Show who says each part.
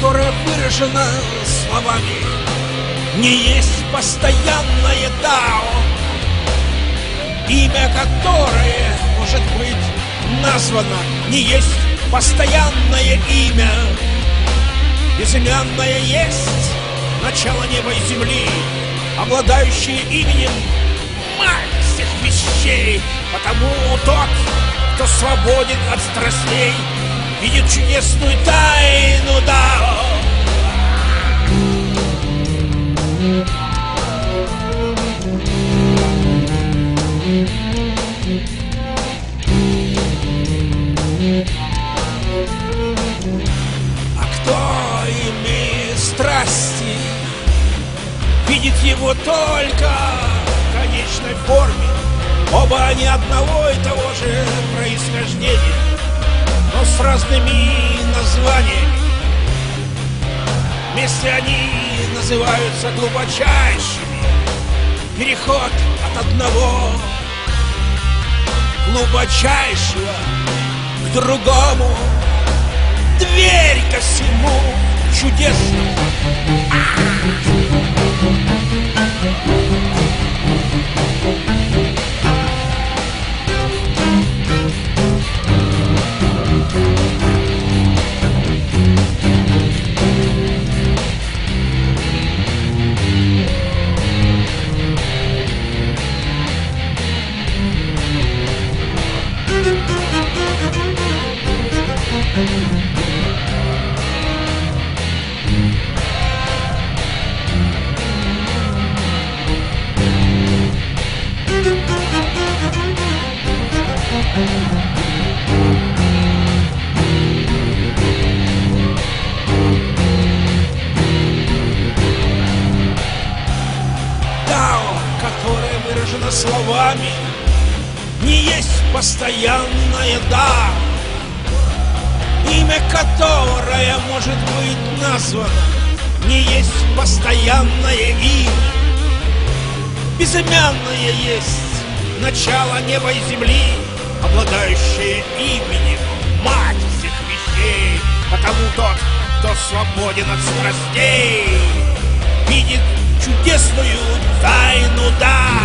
Speaker 1: выражено словами, не есть постоянное дао, имя которое может быть названо, не есть постоянное имя, безымянное есть начало неба и земли, обладающее именем мать всех вещей, потому тот, кто свободен от страстей, видит чудесную тайну Дао. А кто имеет страсти, видит его только в конечной форме. Оба они одного и того же происхождения, разными названиями. Вместе они называются глубочайшими. Переход от одного глубочайшего к другому. Дверь ко всему чудесному. Выражено словами, не есть постоянное да, имя которое может быть названо, не есть постоянное имя, безымянное есть начало неба и земли, обладающее именем мать всех вещей, потому тот, кто свободен от страстей, видит yes for you, final down.